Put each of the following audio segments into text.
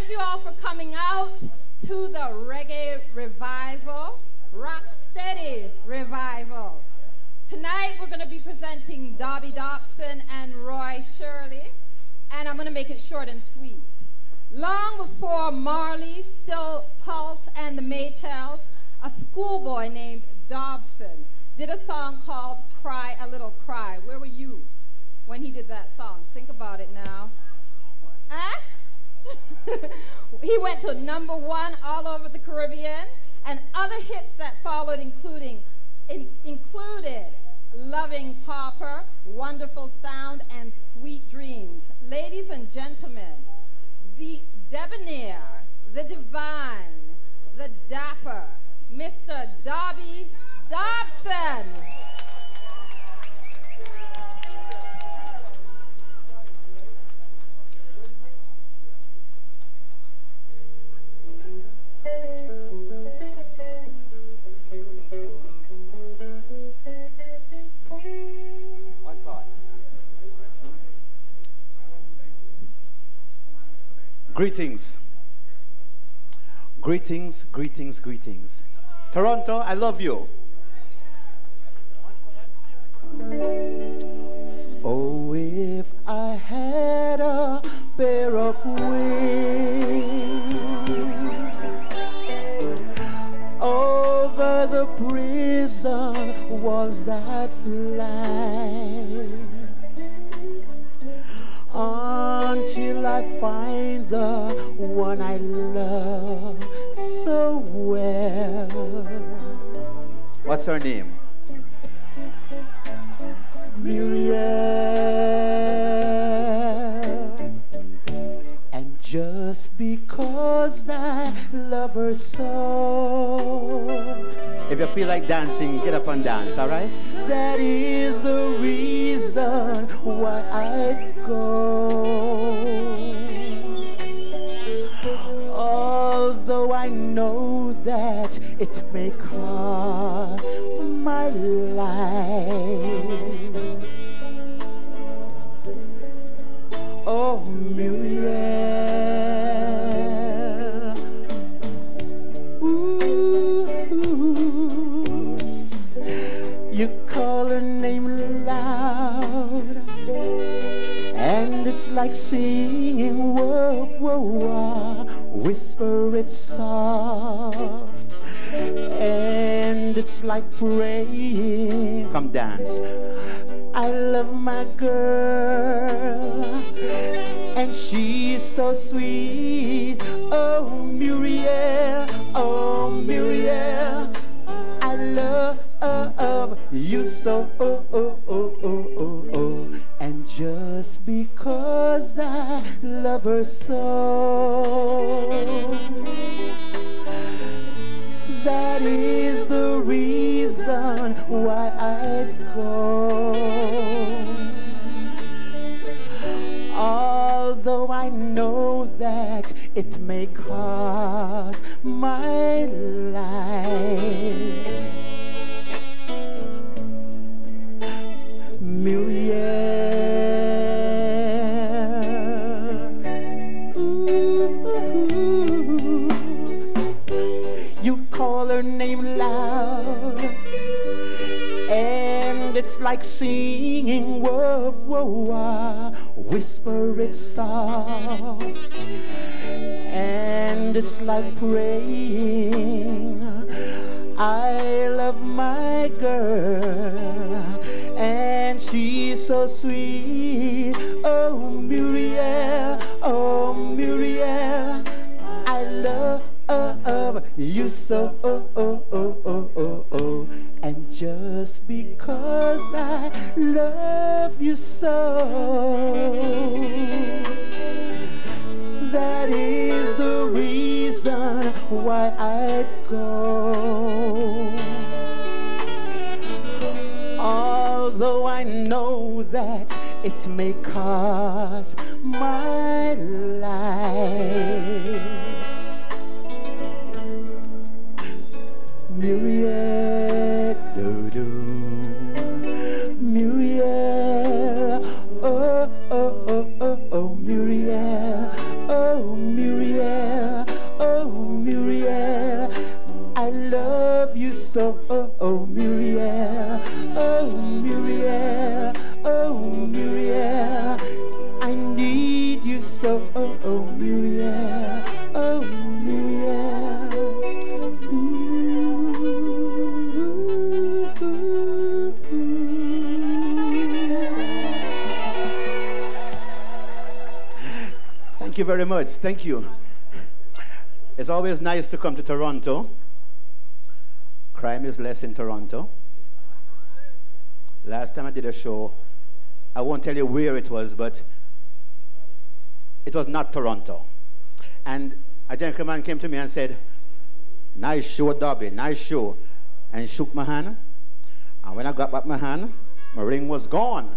thank you all for coming out to the Reggae Revival, Rock Steady Revival. Tonight we're going to be presenting Dobby Dobson and Roy Shirley, and I'm going to make it short and sweet. Long before Marley, Steel Pulse, and the Maytals, a schoolboy named Dobson did a song called Cry a Little Cry. Where were you when he did that song? Think about it now. Huh? he went to number one all over the Caribbean, and other hits that followed, including in, included Loving Pauper, Wonderful Sound, and Sweet Dreams. Ladies and gentlemen, the debonair, the divine, the dapper, Mr. Dobby Dobson. Greetings. Greetings, greetings, greetings. Toronto, I love you. Oh, if I had a pair of wings over the prison walls I'd fly until I find the one I love so well. What's her name? Muriel. Just because I love her so. If you feel like dancing, get up and dance, alright? That is the reason why I'd go. Although I know that it may cost my life. Oh, Muriel. Ooh, you call her name loud, and it's like singing, whoa, whoa, whoa, whisper it soft, and it's like praying. Come dance. I love my girl, and she's so sweet. Oh, Muriel, oh, Muriel, I love you so. Oh, oh, oh, oh, oh, oh. And just because I love her so, why I'd go. Although I know that it may cost my life. Muriel. Like singing, whoa, whoa, whoa, whisper it soft, and it's like praying. I love my girl, and she's so sweet. Oh, Muriel, oh, Muriel, I love you so. Oh, oh, oh, oh, oh, oh. Just because I love you so, that is the reason why I'd go. Although I know that it may cost my life. Muriel, oh, do do. Muriel, oh oh oh oh oh Muriel, oh Muriel, oh Muriel, I love you so, oh oh Muriel, oh Muriel, oh Muriel, I need you so, oh oh Muriel, oh Muriel. Very much. Thank you. It's always nice to come to Toronto. Crime is less in Toronto. Last time I did a show, I won't tell you where it was, but it was not Toronto. And a gentleman came to me and said, Nice show, Dobby, nice show. And shook my hand. And when I got back my hand, my ring was gone.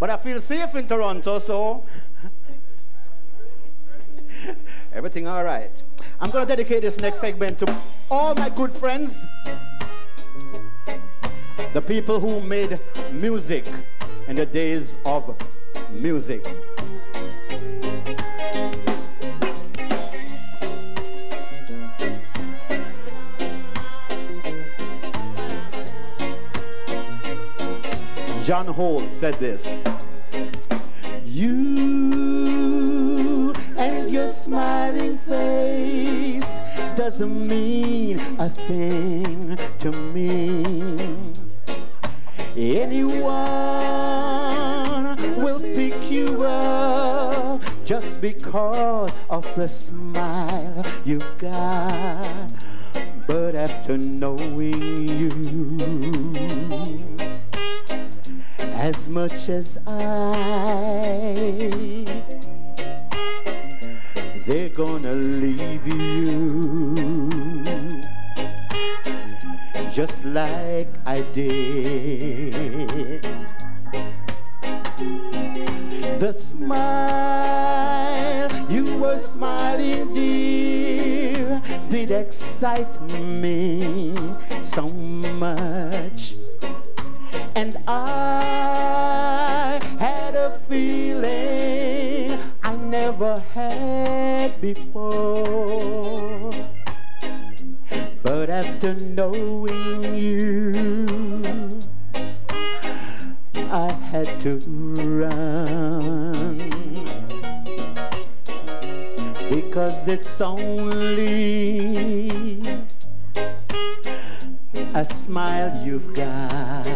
But I feel safe in Toronto, so everything all right. I'm going to dedicate this next segment to all my good friends, the people who made music in the days of music. John Holt said this. You and your smiling face doesn't mean a thing to me. Anyone will pick you up just because of the smile you got. But after knowing you, much as I. They're gonna leave you just like I did. The smile you were smiling, dear, did excite me so much. I had a feeling I never had before. But after knowing you, I had to run. Because it's only a smile you've got.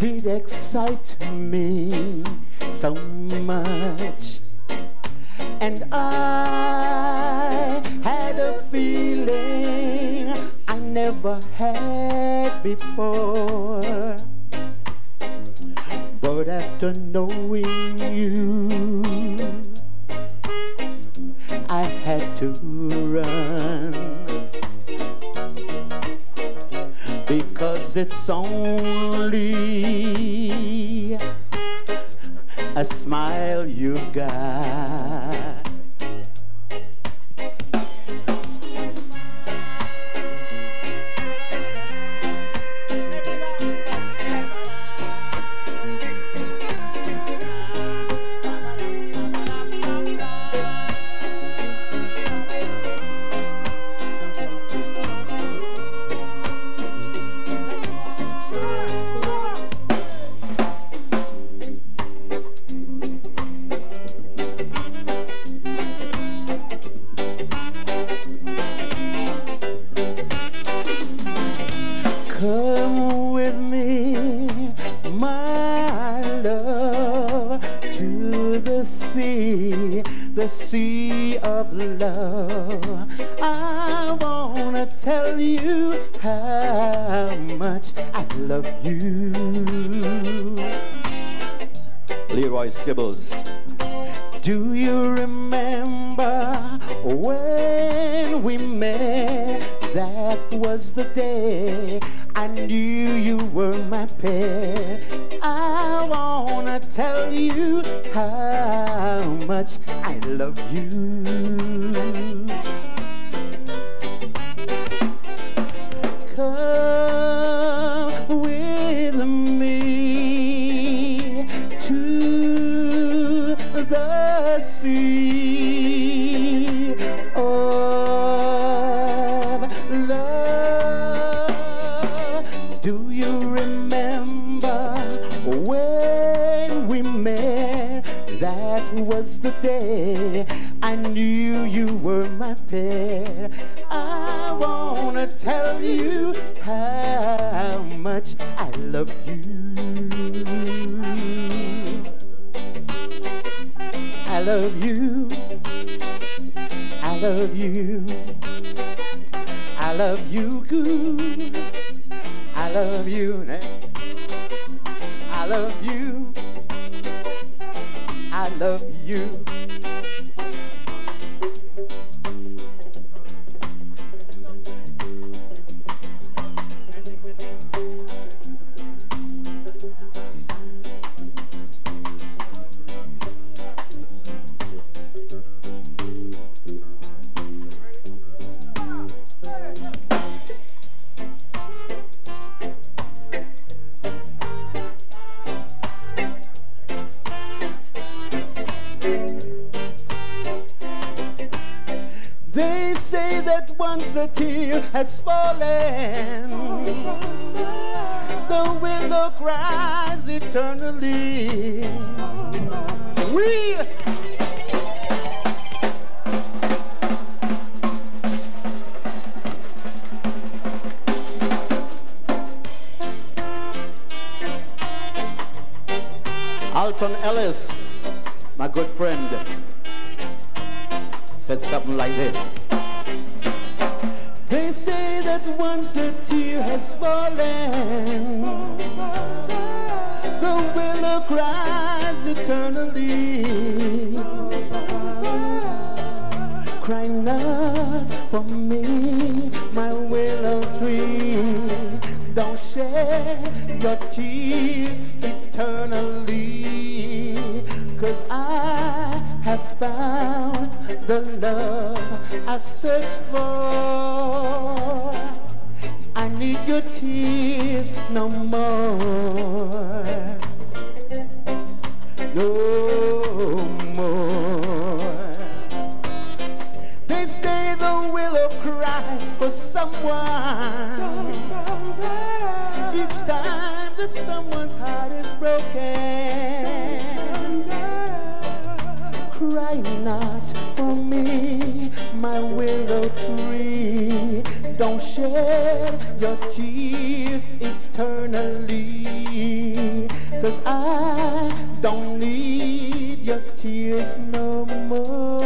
Did excite me so much. And I had a feeling I never had before. But after knowing you, I had to run it's only a smile you've got. Alton Ellis, my good friend, said something like this. They say that once a tear has fallen, the willow cries eternally. Cry not for me, my willow tree. Don't shed your tears eternally. Found the love I've searched for. I need your tears no more. No more. They say the willow cries for someone. Each time that someone's heart is broken. Cry not for me, my willow tree. Don't shed your tears eternally. Cause I don't need your tears no more.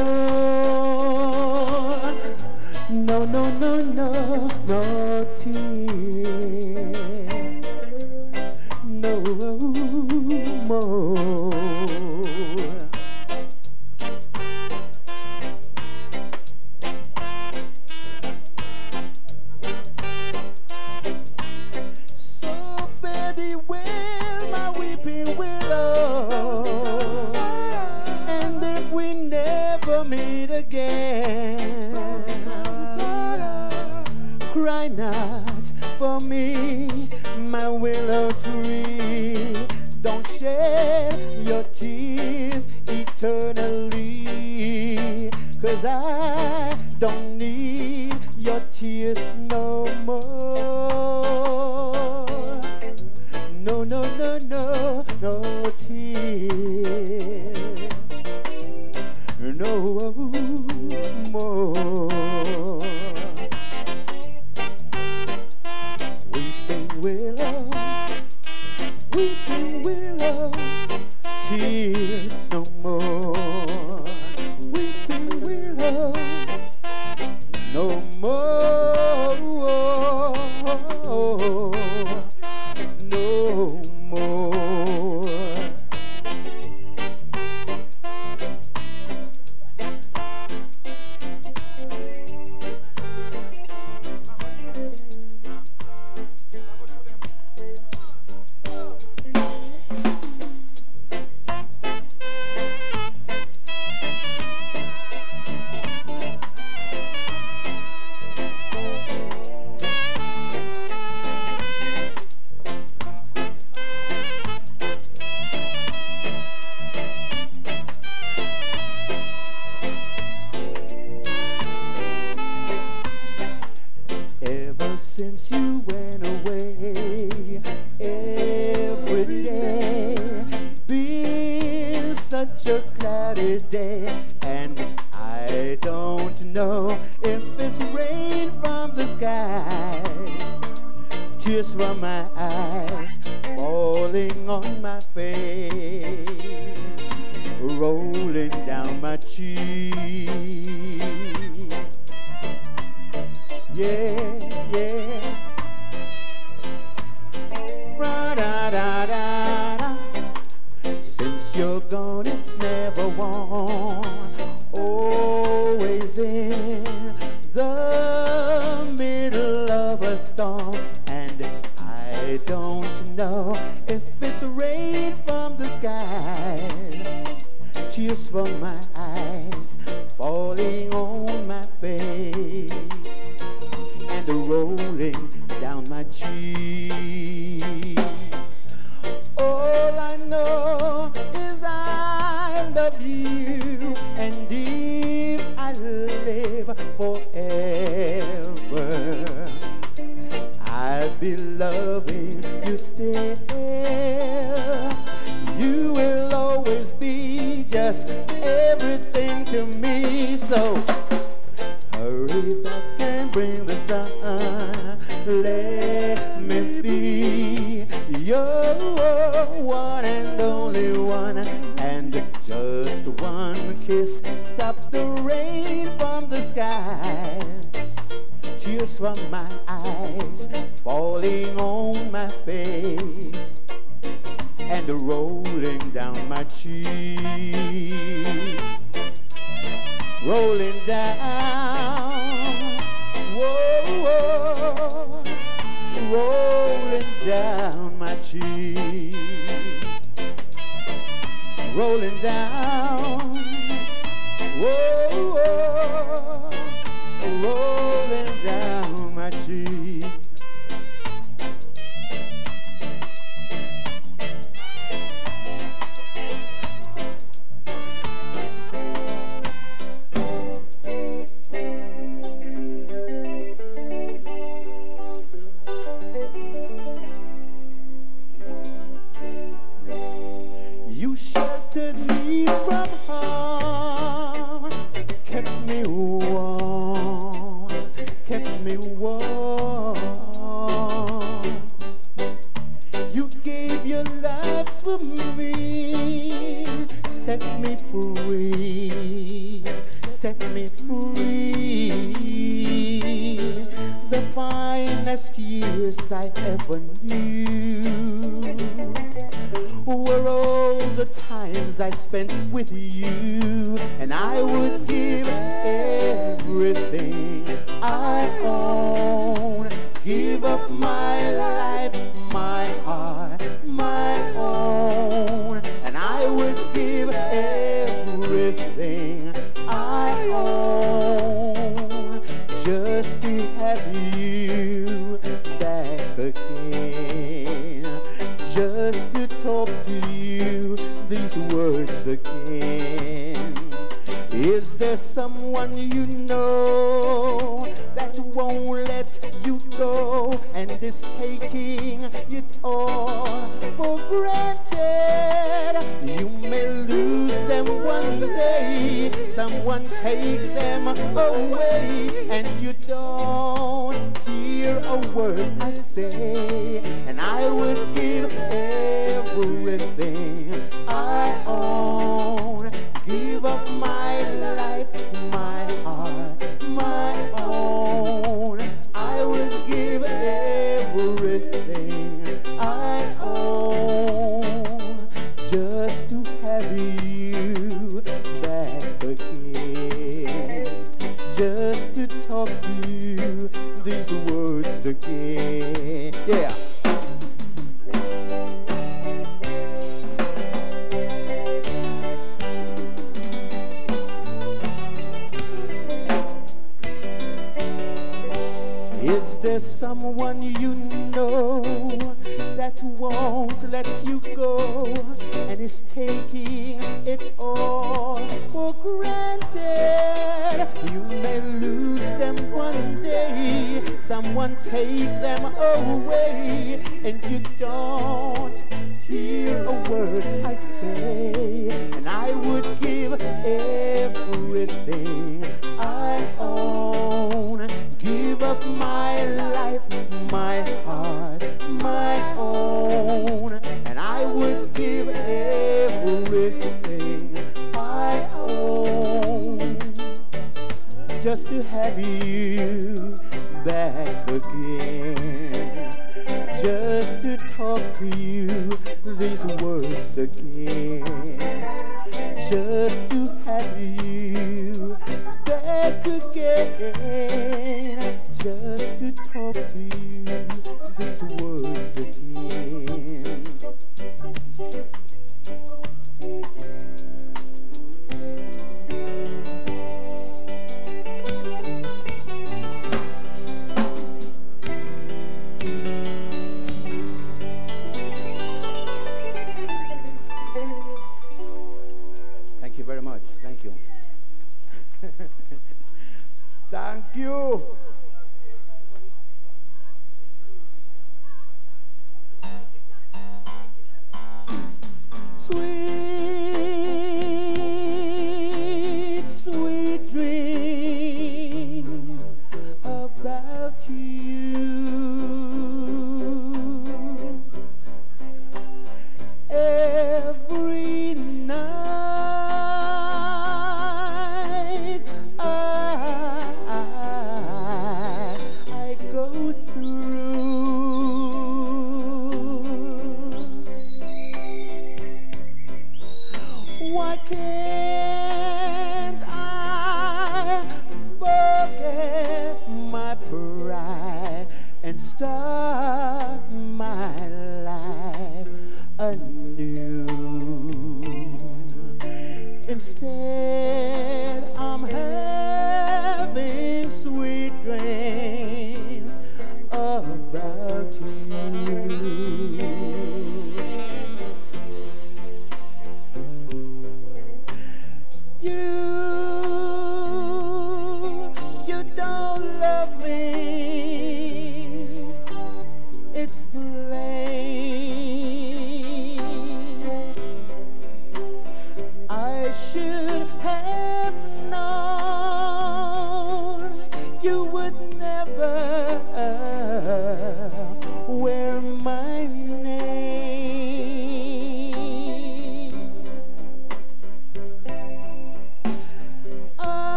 No, no, no, no, no tears. No more. Again, cry not for me, my willow tree. Don't shed your tears eternally. Cause I don't need your tears no more.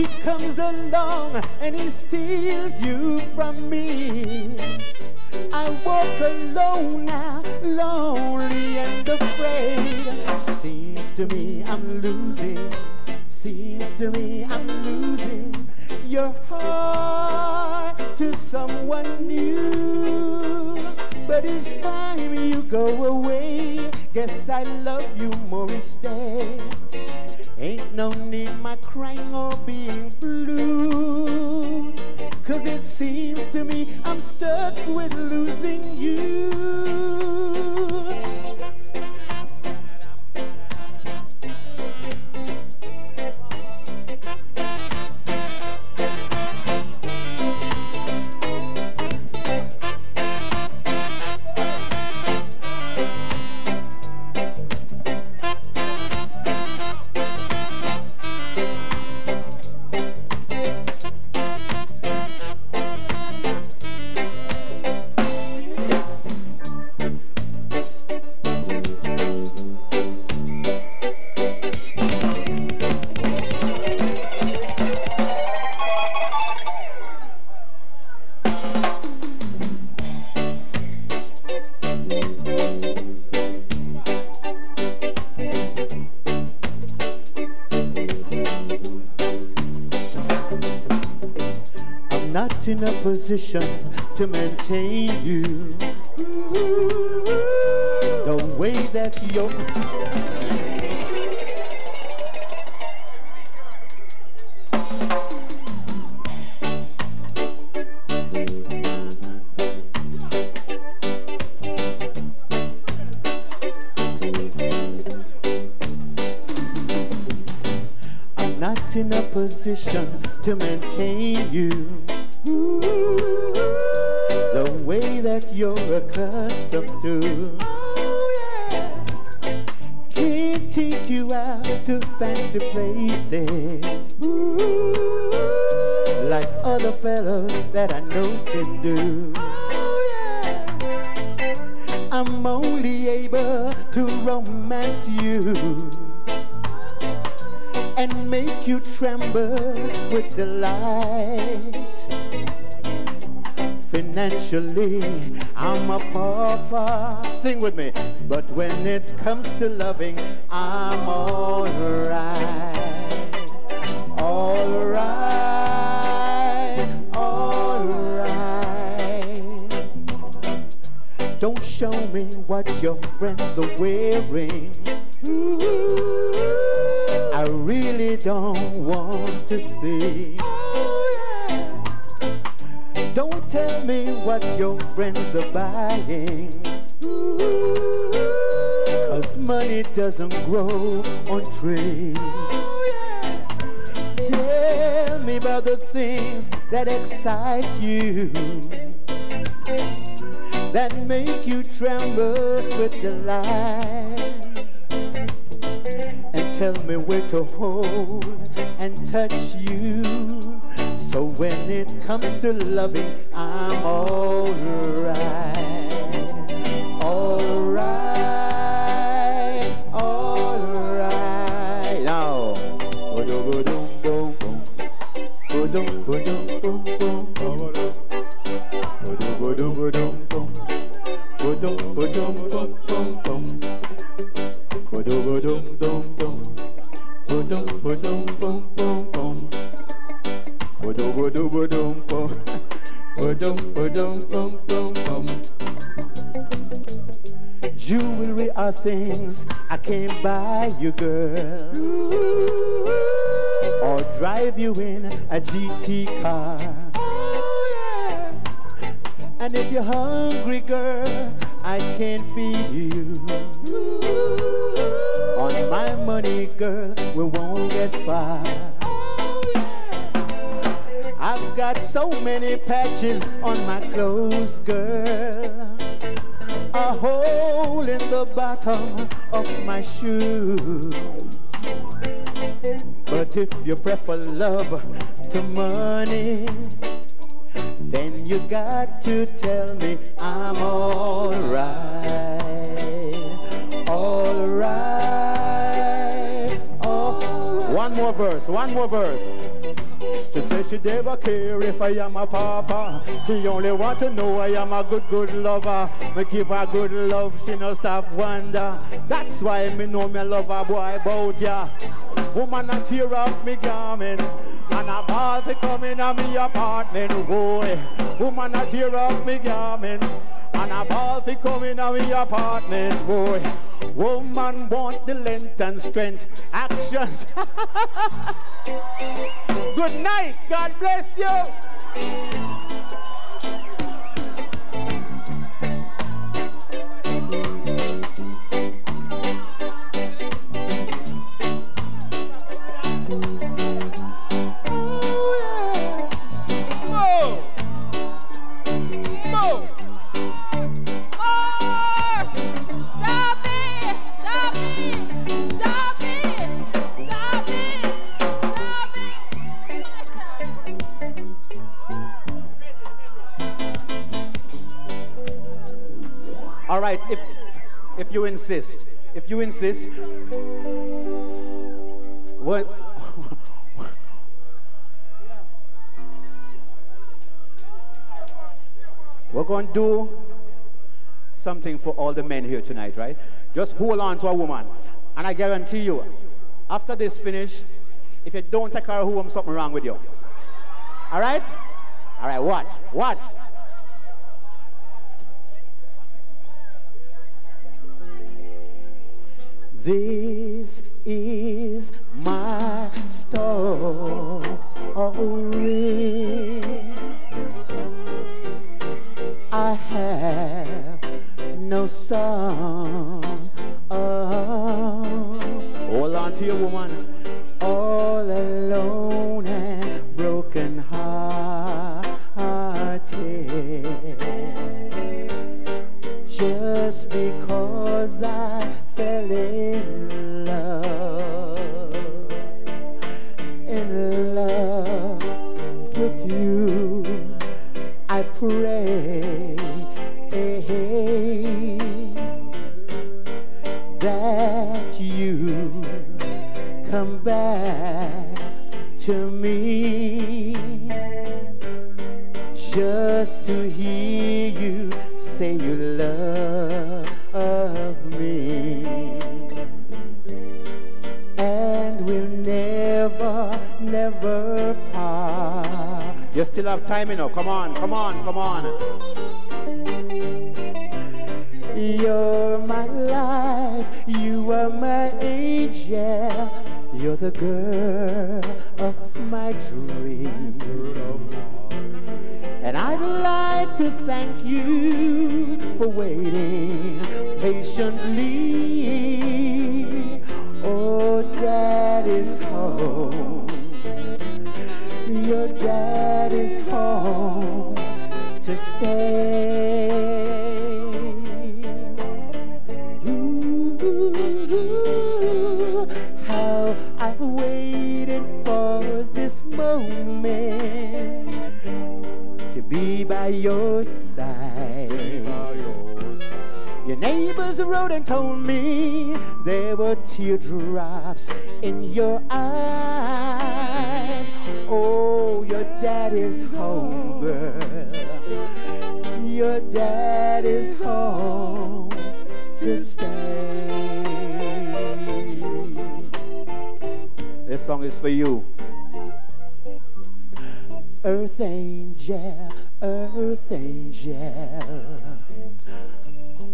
He comes along and he steals you from me. I walk alone now, lonely and afraid. Seems to me I'm losing. Seems to me I'm losing your heart to someone new. But each time you go away, guess I love you more each. Need my crying or being blue. Position to maintain you. The way that not in a position to maintain you that you're accustomed to. Oh, Can't take you out to fancy places like other fellas that I know can do. Oh, I'm only able to romance you and make you tremble with delight. Financially, I'm a pauper. Sing with me. But when it comes to loving, I'm alright. Alright. Alright. Don't show me what your friends are wearing. Ooh, I really don't want to see. Me what your friends are buying. Cause money doesn't grow on trees. Tell me about the things that excite you, that make you tremble with delight. And tell me where to hold and touch you. So when it comes to loving, things I can't buy you, girl. Or drive you in a GT car. And if you're hungry, girl, I can feed you. On my money, girl, we won't get far. I've got so many patches on my clothes, girl a hole in the bottom of my shoe. But if you prefer love to money, then you got to tell me I'm alright. Alright. Oh. One more verse, one more verse. She said she never care if I am a papa. She only want to know I am a good, good lover. Me give her good love, she no stop wonder. That's why me know me love a boy about ya. Woman a tear off me garment. And a ball fi come in me apartment, boy. Woman a tear off me garment. And a ball fi come in me apartment, boy. Woman want the length and strength, action. Good night. God bless you. If you insist, if you insist, what? We're going to do something for all the men here tonight, right? Just hold on to a woman, and I guarantee you, after this finish, if you don't take her home, something wrong with you. All right? All right, watch, watch. This is my story. I have no song. Hold on to your woman. All alone and broken hearted just because I fell in love, in love with you. I pray that you come back to me just to hear you say you love never part you still have time you know. Come on come on come on. You're my life. You are my angel. You're the girl of my dreams. And I'd like to thank you for waiting patiently. Oh, Daddy's home. Your dad is home to stay. Ooh, how I've waited for this moment to be by your side. Your neighbors wrote and told me there were teardrops in your eyes. Oh, your dad is home, girl. Your dad is home to stay. This song is for you. Earth angel, earth angel.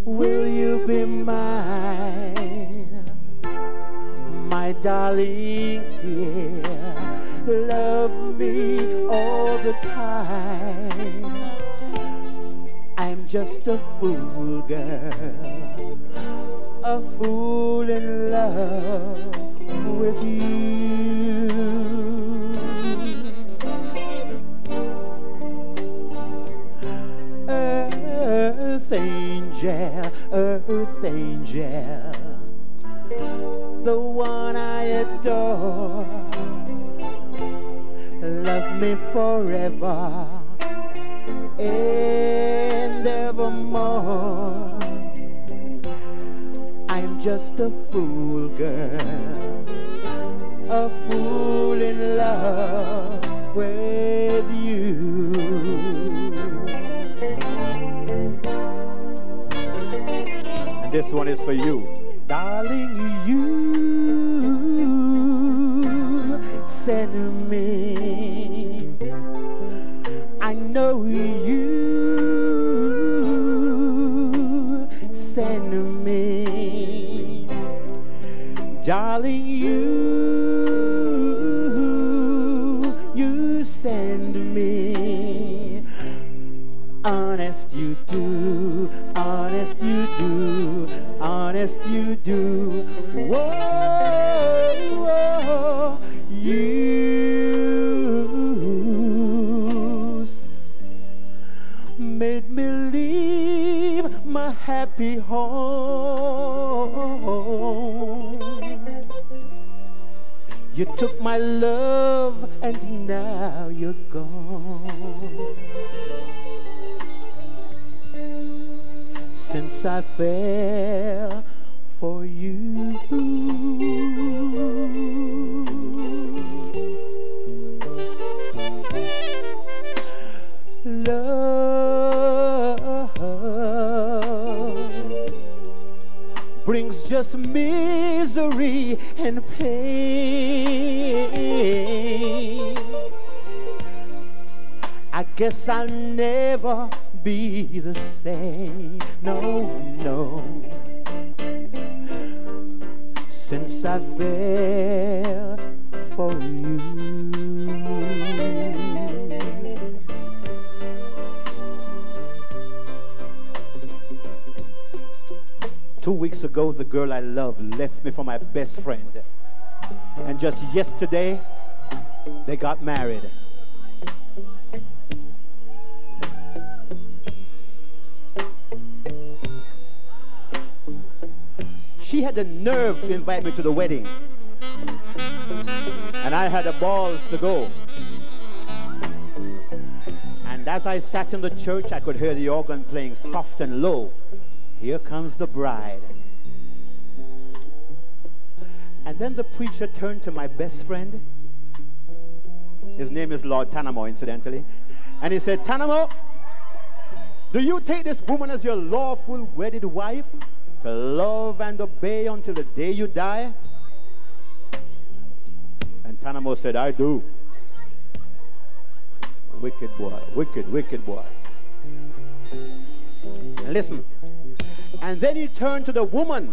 Will you be mine, my darling dear? Love me all the time. I'm just a fool, girl, a fool in love with you. Angel, earth angel, the one I adore. Love me forever and evermore. I'm just a fool, girl, a fool in love with you. This one is for you. Darling, you send me. I know you happy home. You took my love and now you're gone. Since I fell just misery and pain. I guess I'll never be the same. No, no. Since I fell for you. Two weeks ago, the girl I love left me for my best friend. And just yesterday, they got married. She had the nerve to invite me to the wedding. And I had the balls to go. And as I sat in the church, I could hear the organ playing soft and low. Here comes the bride. And then the preacher turned to my best friend. His name is Lord Tanamo, incidentally. And he said, Tanamo, do you take this woman as your lawful wedded wife to love and obey until the day you die? And Tanamo said, I do. Wicked boy, wicked, wicked boy. And listen. And then he turned to the woman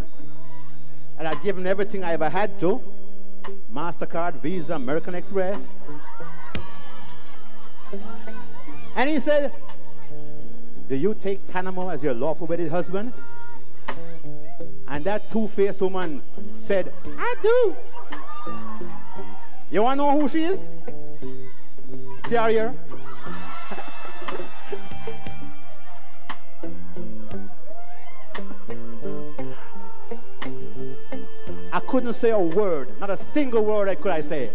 and I'd given everything I ever had to MasterCard, Visa, American Express. And he said, Do you take Tanamo as your lawful wedded husband? And that two faced woman said, I do. You want to know who she is? See her here? Couldn't say a word, not a single word I could I say.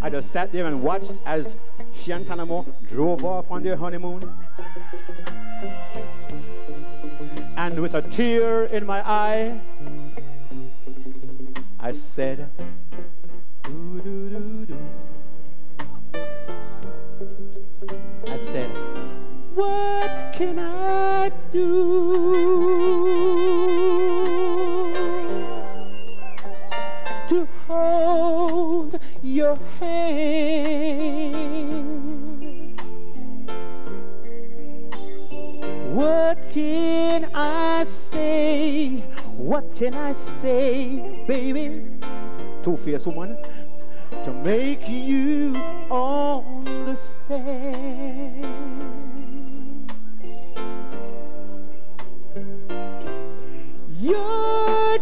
I just sat there and watched as she and Tanamo drove off on their honeymoon. And with a tear in my eye, I said, doo doo doo. I said, What can I do hold your hand? What can I say? What can I say, baby? Two-faced woman to make you understand. You're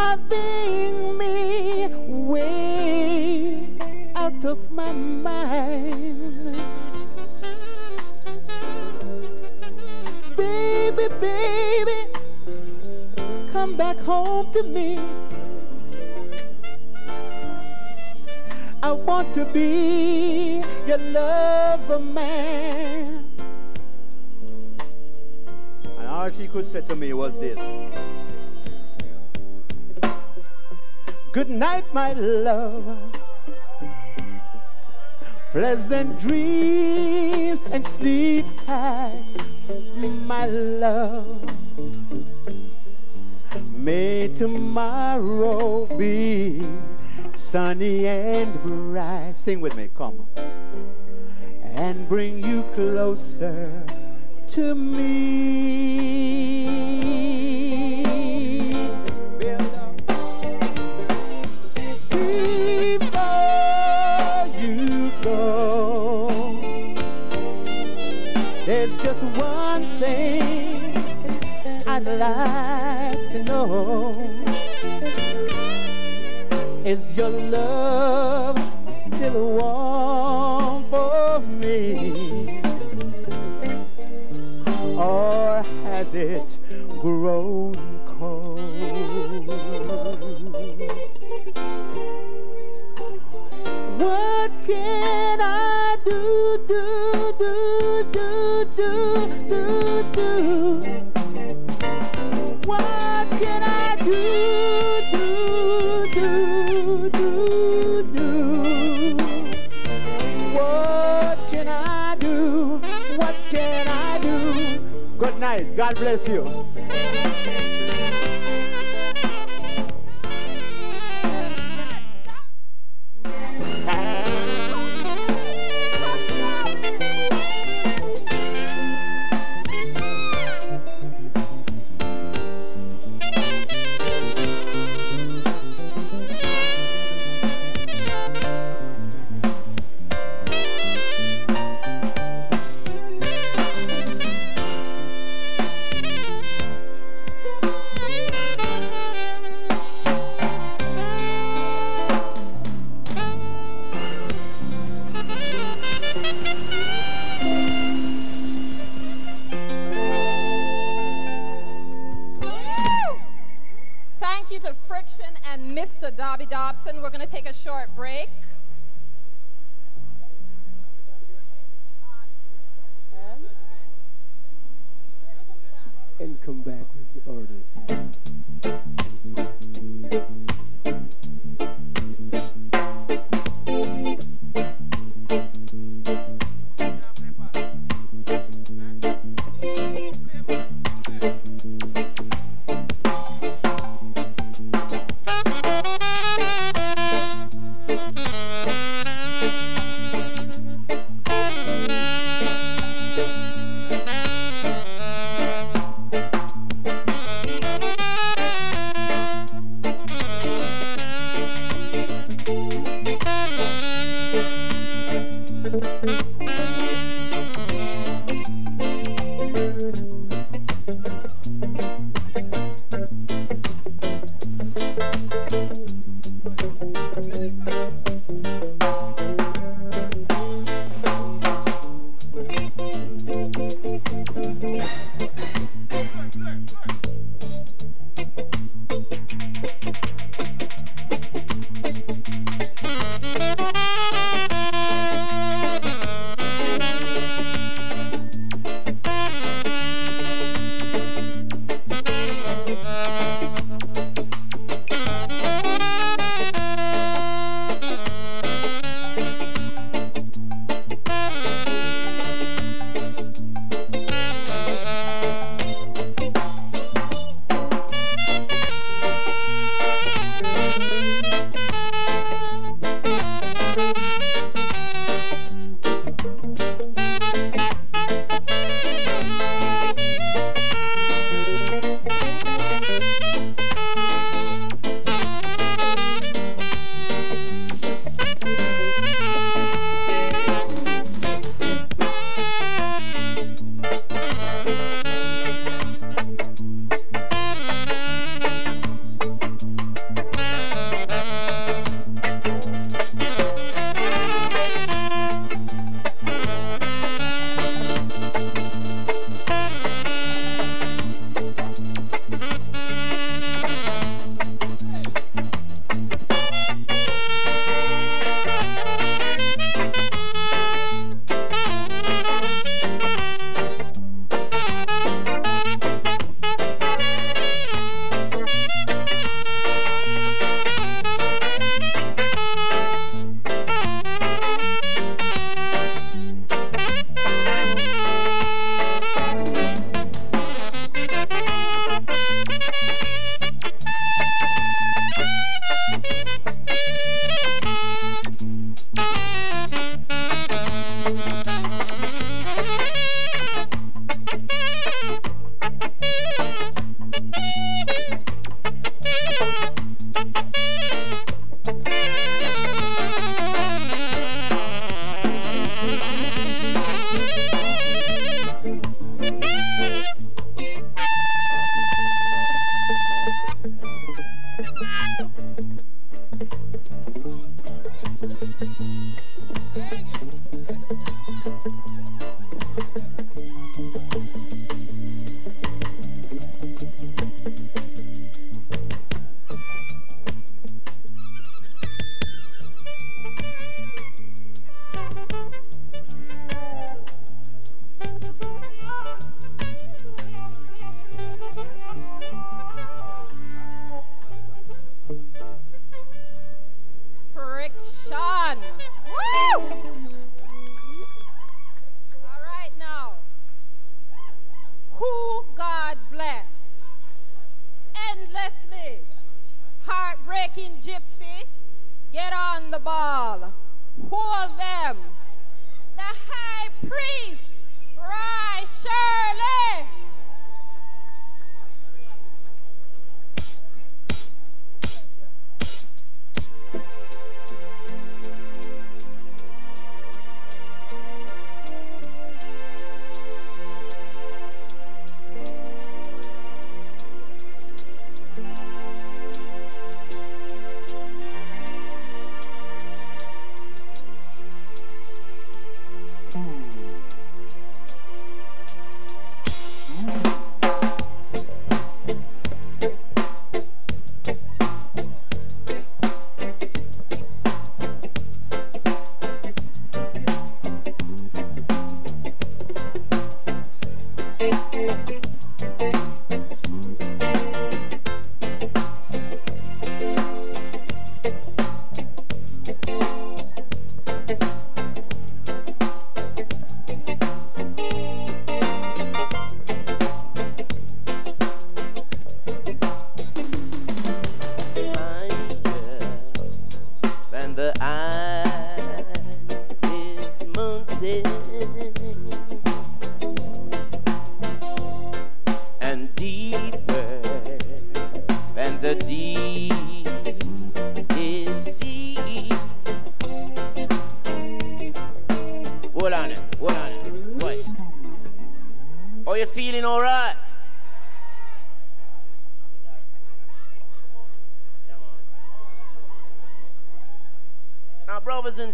driving me way out of my mind. Baby, baby, come back home to me. I want to be your lover man. And all she could say to me was this Good night, my love. Pleasant dreams and sleep tight, my love. May tomorrow be sunny and bright. Sing with me, come. And bring you closer to me. Like to know. Is your love still warm for me? Or has it grown God bless you. Short Sean. Woo! All right now. Who God bless endlessly. Heartbreaking gypsy, get on the ball. Hold them. The high priest, Roy Shirley.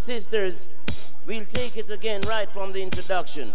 Sisters, we'll take it again right from the introduction.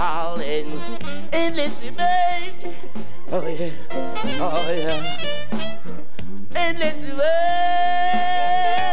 darling. And listen, babe. Oh, yeah. Oh, yeah. And listen, babe.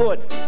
What.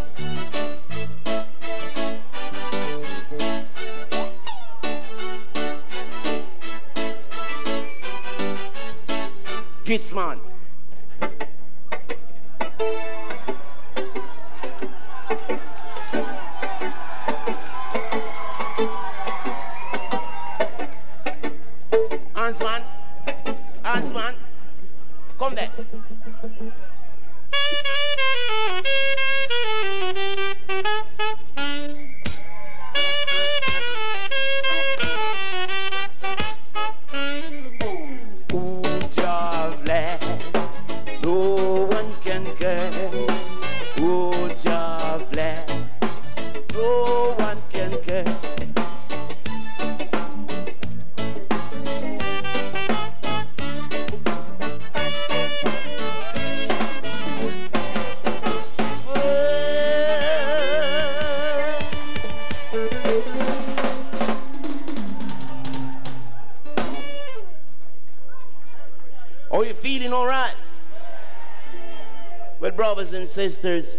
and sisters,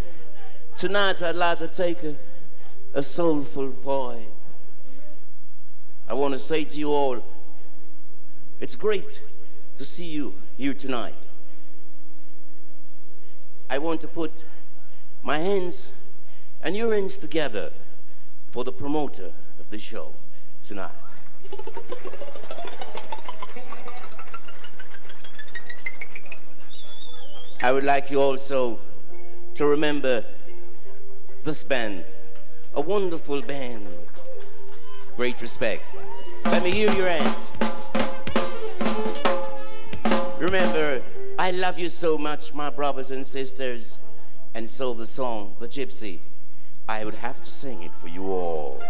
tonight I'd like to take a, a soulful poem. I want to say to you all, it's great to see you here tonight. I want to put my hands and your hands together for the promoter of the show tonight. I would like you also to remember this band, a wonderful band. Great respect. Let me hear your hands. Remember, I love you so much, my brothers and sisters. And so the song, The Gypsy, I would have to sing it for you all.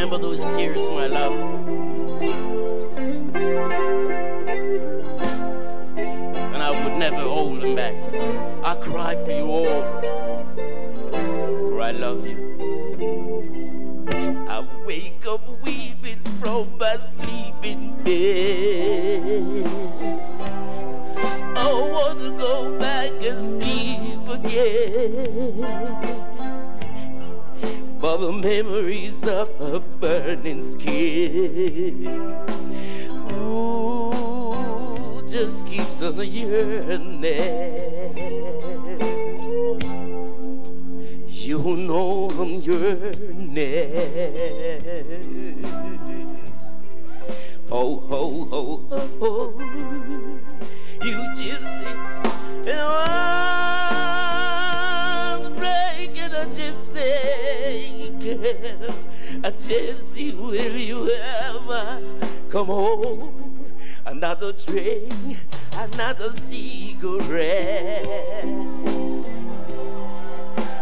remember those tears, my love. And I would never hold them back. I cry for you all, for I love you. I wake up weeping from my sleeping bed. I want to go back and sleep again. All the memories of a burning skin. Ooh, just keeps on yearning. You know I'm yearning. Oh, oh, oh, oh, oh, you gypsy. And I making a gypsy girl. A gypsy, will you ever come home? Another drink, another cigarette.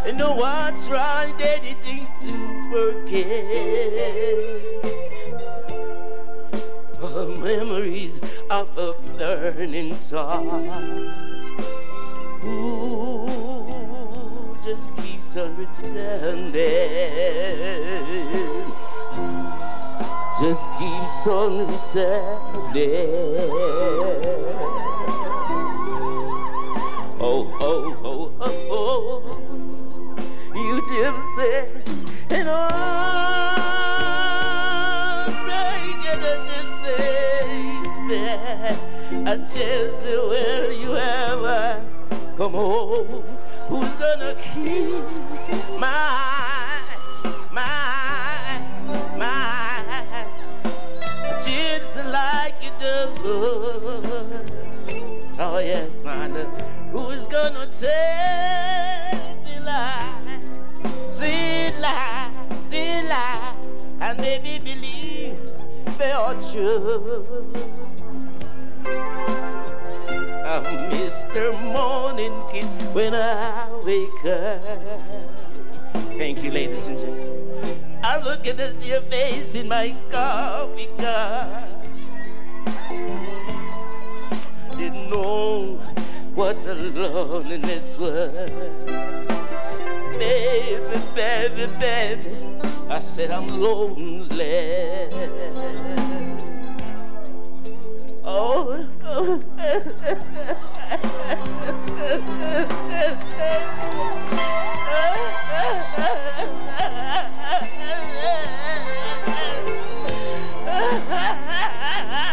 And no one tried anything to forget. Oh, memories of a burning torch. Ooh just keeps on returning. Just keeps on returning. Oh, oh, oh, oh, oh. You gypsy and all. Breaking a gypsy. Yeah. A gypsy, will you ever come home? Who's gonna kiss my my my eyes like you do? Oh yes, my love. Who's gonna take the lie sweet lie, sweet lie. And maybe believe they're true. I miss the morning kiss when I wake up. Thank you, ladies and gentlemen. I look and I see your face in my coffee cup. Didn't know what a loneliness was. Baby, baby, baby, I said I'm lonely. Oh.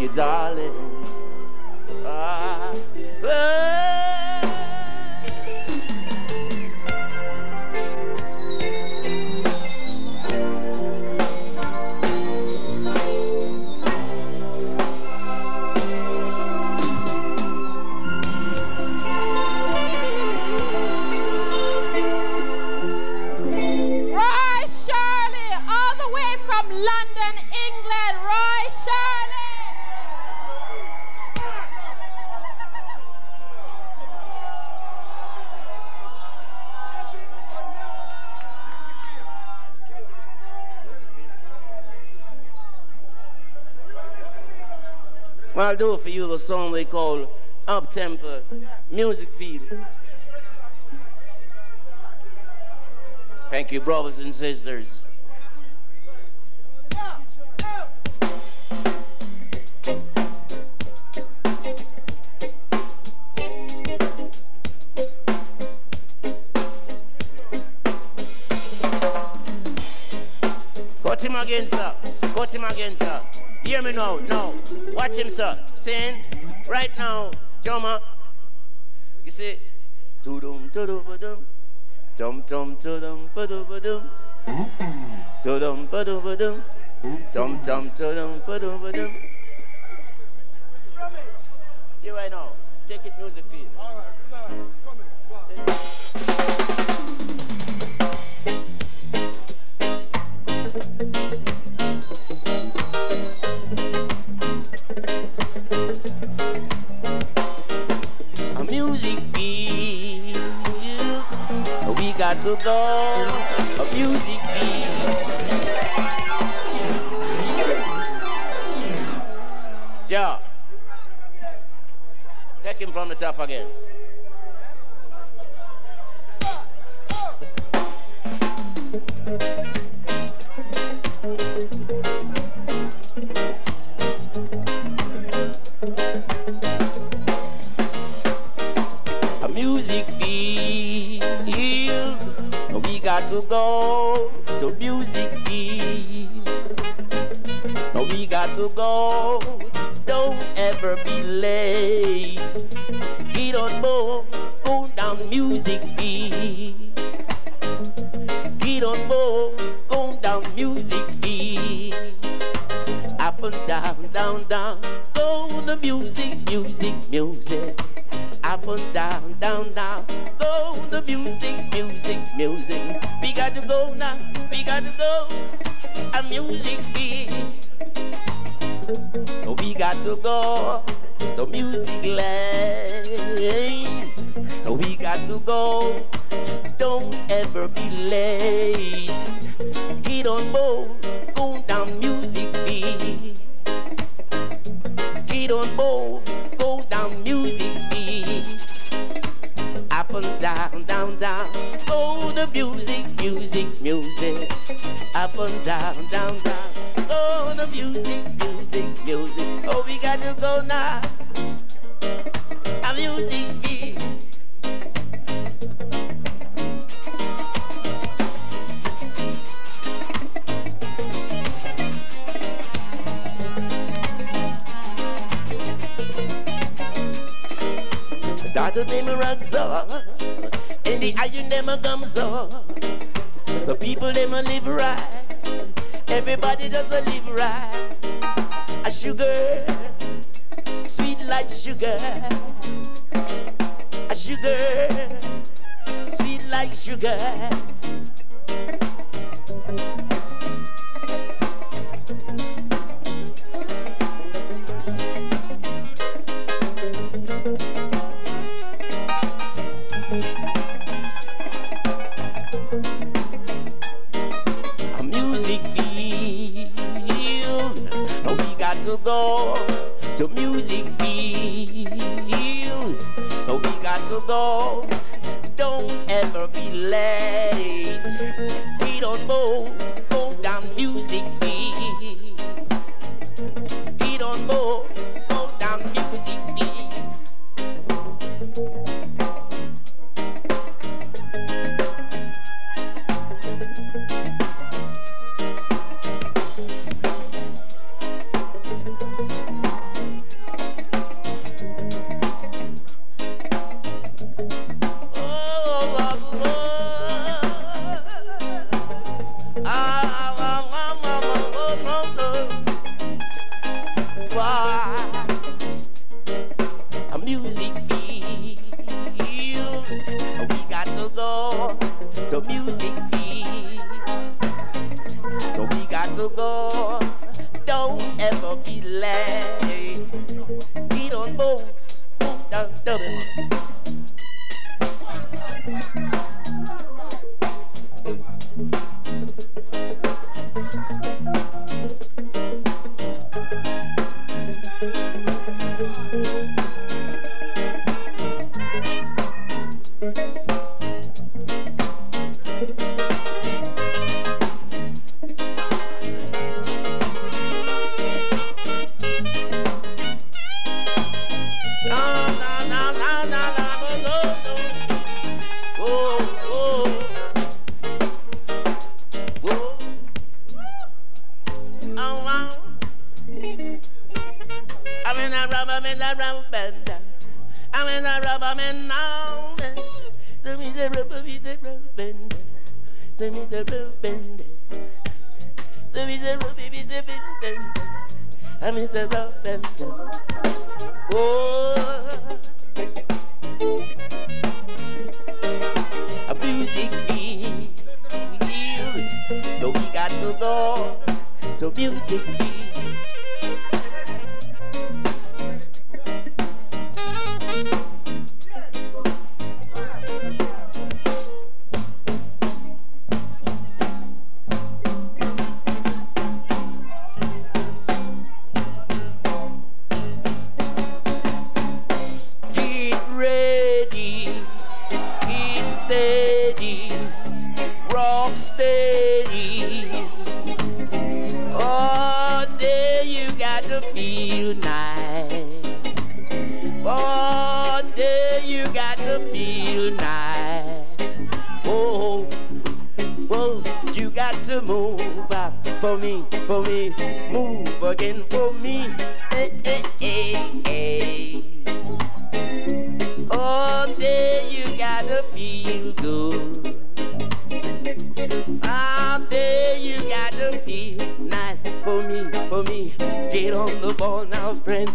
you, darling. do for you the song they call Up Tempo Music Field. Thank you, brothers and sisters. Cut him again, sir. Cut him again, sir. Hear me now, now. Watch him, sir saying? Right now, Joma. You say, tudum tudum tudum, dum dum dum tudum tudum, tudum tudum tudum, dum dum dum dum, dum dum tudum tudum tudum. Here I know. Take it musically. All right. little doll of music Yeah. Take him from the top again.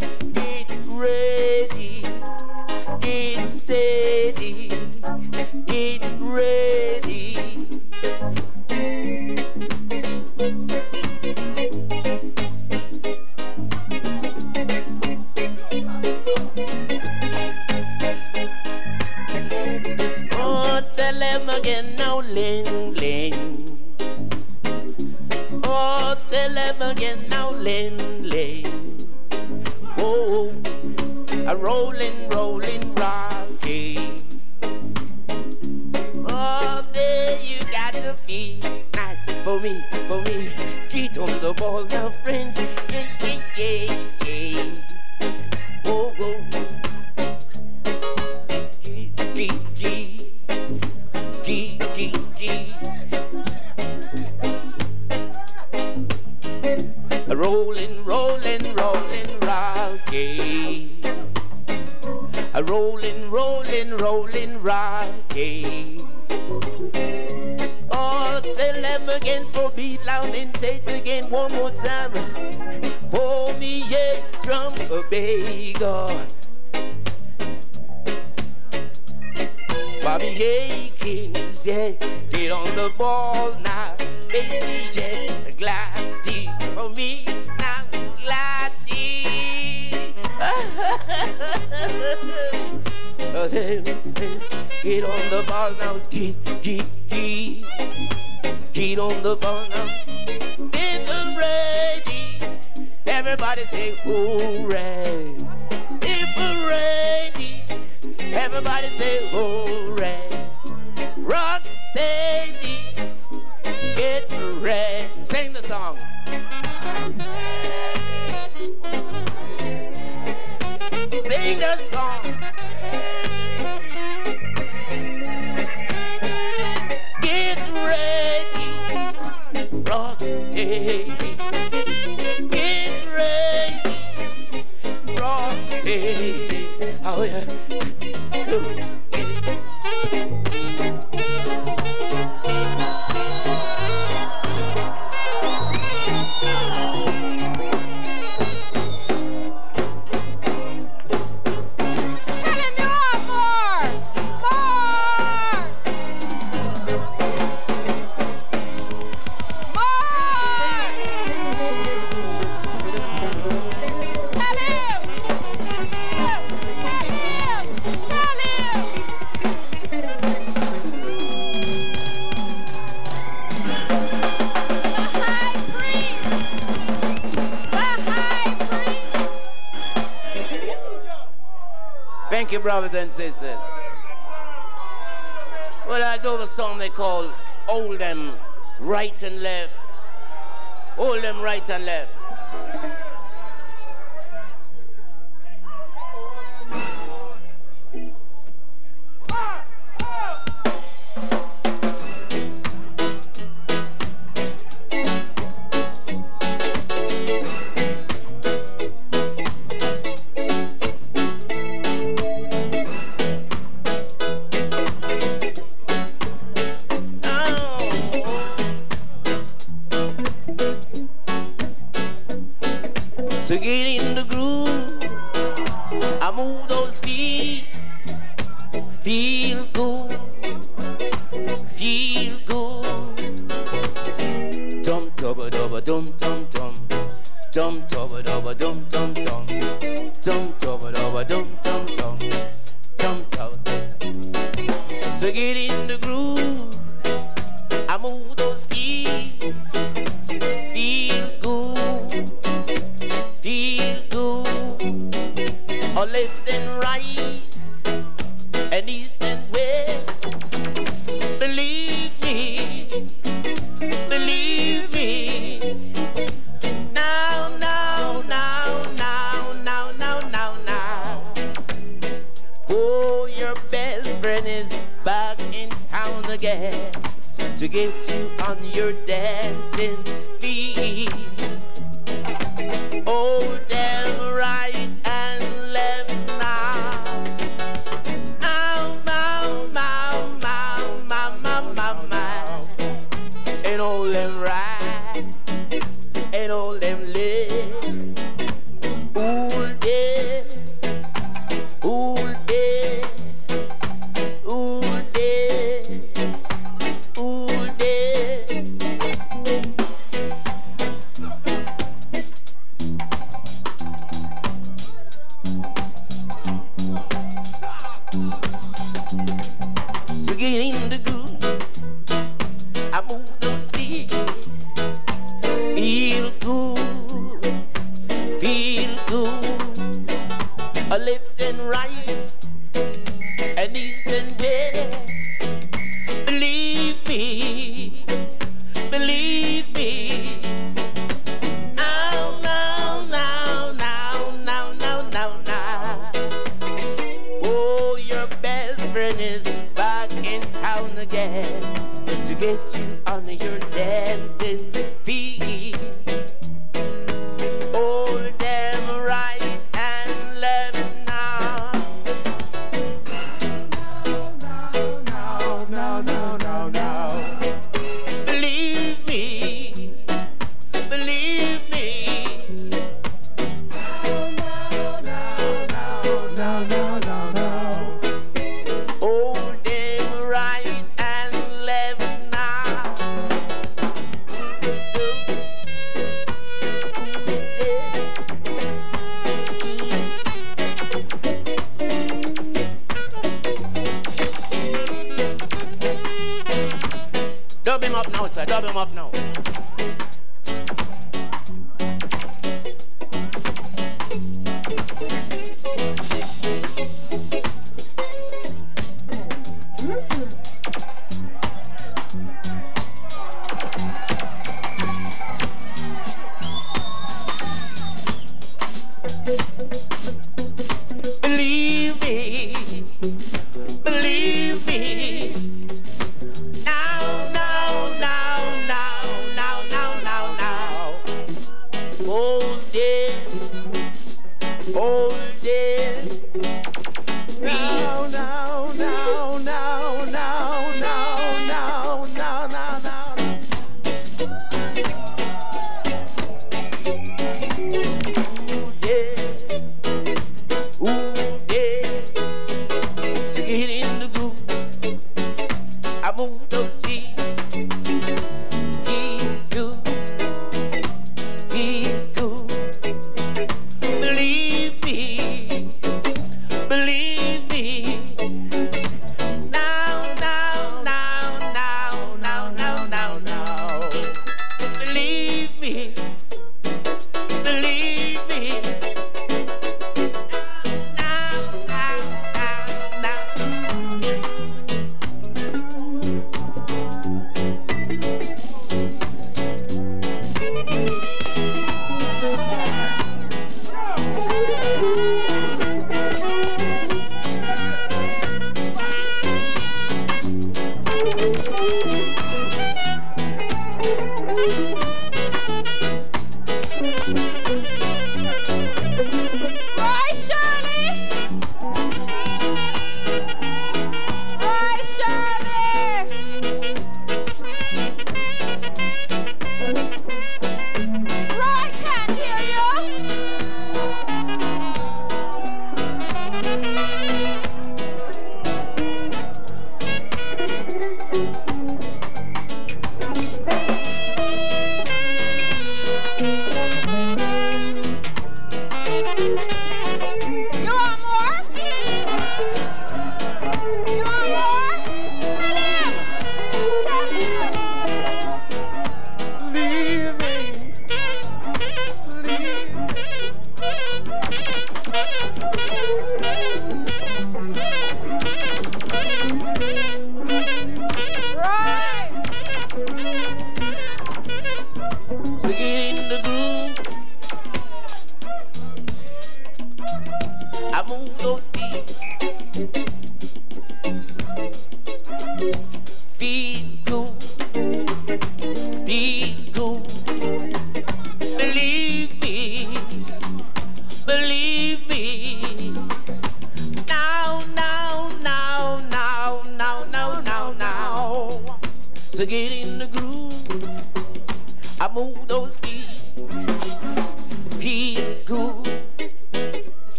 Get ready. Well, I do have a song they call Hold Them Right and Left. Hold Them Right and Left.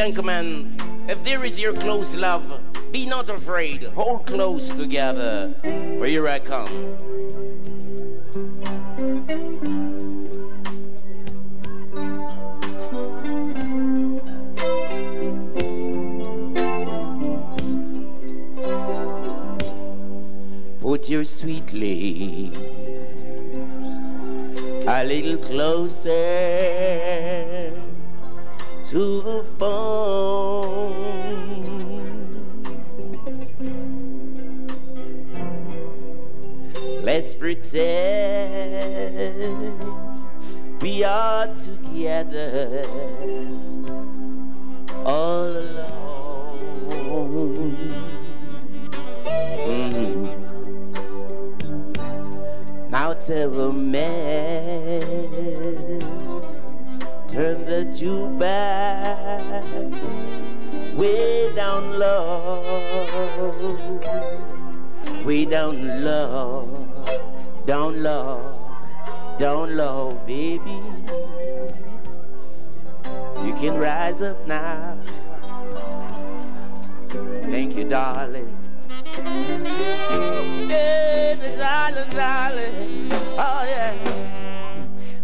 gentlemen, if there is your close love, be not afraid, hold close together, for here I come. Turn the jukebox way down low, way down low, down low, down low, baby. You can rise up now. Thank you, darling. Baby, darling, darling. Oh, yeah.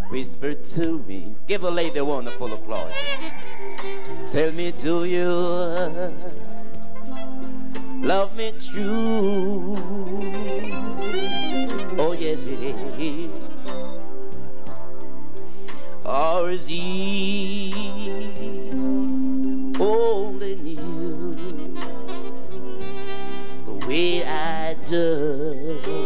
Whisper to me. Give the lady a wonderful applause. Tell me, do you love me true? Oh, yes, it is. Or is he holding you the way I do?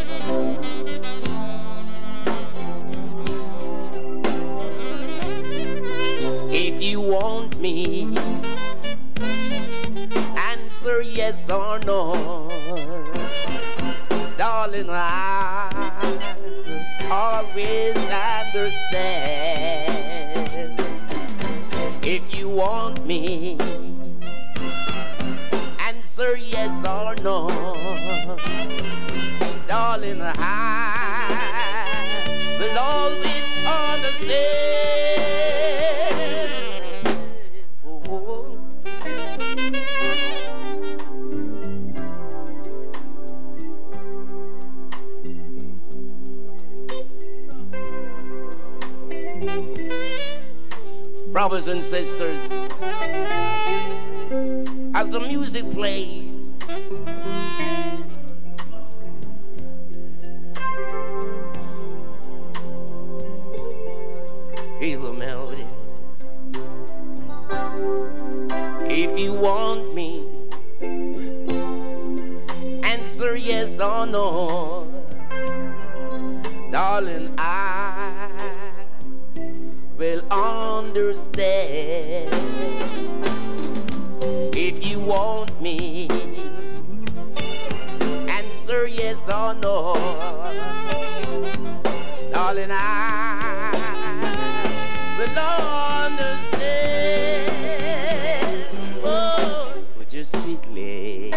want me, answer yes or no. Darling, I always understand. If you want me, answer yes or no. Darling, I will always understand. Brothers and sisters, as the music plays, feel the melody. If you want me, answer yes or no. Darling, I will understand. If you want me, answer yes or no. Darling, I will understand. Oh, would you sweetly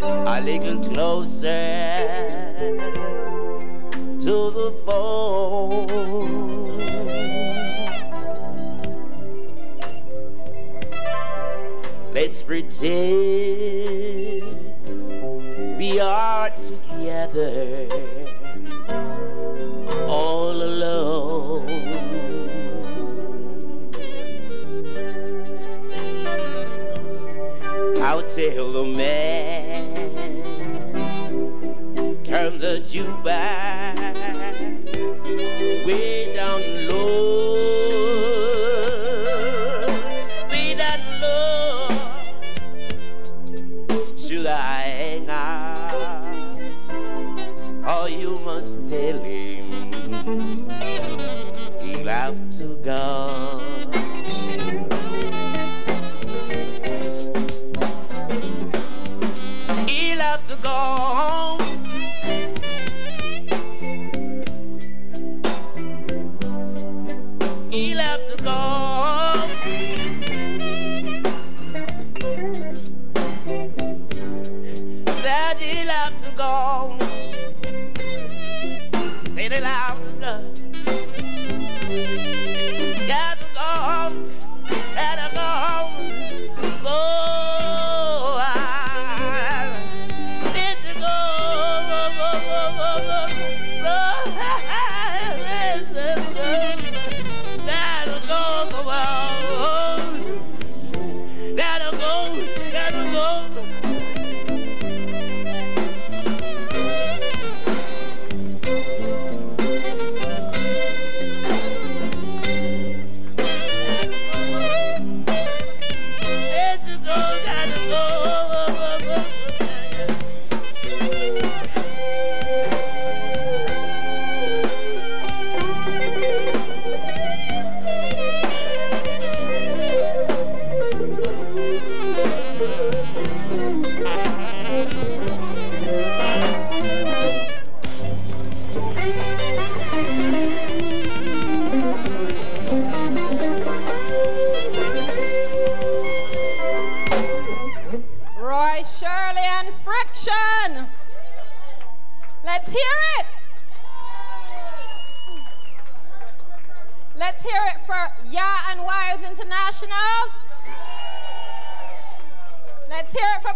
a little closer to the phone? Let's pretend we are together all alone. I'll tell the man, turn the jukebox way down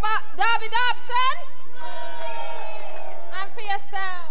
Dobby Dobson. And for yourself.